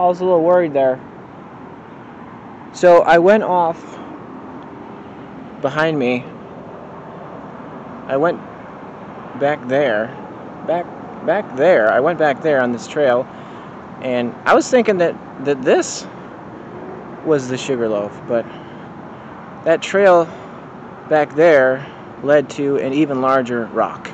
I was a little worried there. So I went off behind me. I went back there, back back there. I went back there on this trail, and I was thinking that that this was the Sugarloaf, but that trail back there led to an even larger rock.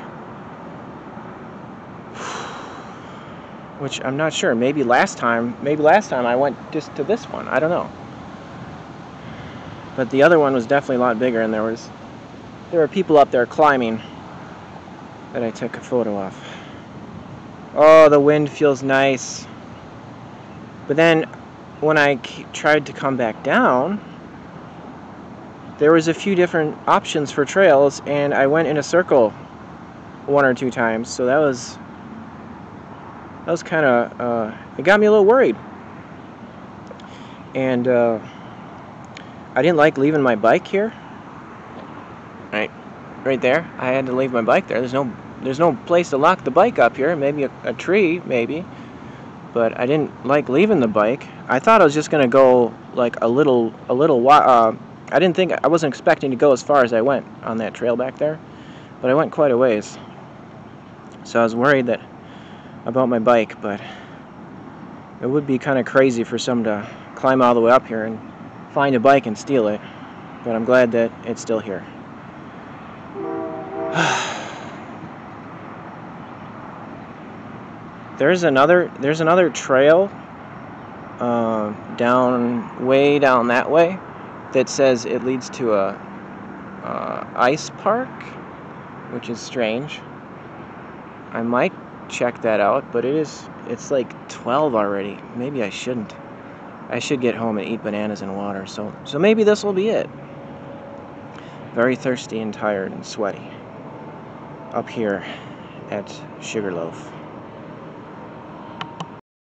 Which I'm not sure. Maybe last time, maybe last time I went just to this one. I don't know. But the other one was definitely a lot bigger and there was there were people up there climbing that I took a photo of. Oh, the wind feels nice. But then when I tried to come back down, there was a few different options for trails and I went in a circle one or two times so that was that was kind of uh, it got me a little worried. And uh, I didn't like leaving my bike here. Right right there. I had to leave my bike there. There's no there's no place to lock the bike up here. Maybe a, a tree maybe. But I didn't like leaving the bike. I thought I was just gonna go like a little a little uh, I didn't think, I wasn't expecting to go as far as I went on that trail back there, but I went quite a ways. So I was worried that about my bike, but it would be kind of crazy for some to climb all the way up here and find a bike and steal it. But I'm glad that it's still here. there's another there's another trail uh, down way down that way that says it leads to a uh, ice park, which is strange. I might check that out, but it is it's like 12 already. Maybe I shouldn't. I should get home and eat bananas and water. So so maybe this will be it. Very thirsty and tired and sweaty up here at Sugarloaf.